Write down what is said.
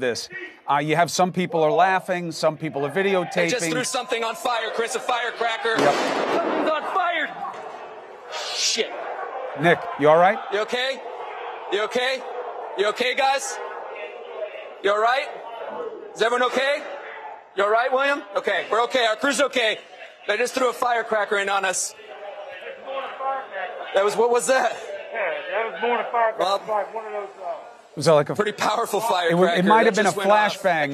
this. Uh, you have some people are laughing, some people are They videotaping. just threw something on fire, Chris, a firecracker. Yep. Something's on fire. Shit. Nick, you all right? You okay? You okay? You okay, guys? You all right? Is everyone okay? You all right, William? Okay, we're okay. Our crew's okay. They just threw a firecracker in on us. That was what was that? Yeah, that was more than firecracker. Well- It's like one of those. Uh, Was that like a? Pretty powerful It, firecracker. wa- it might have been a just went off. flashbang.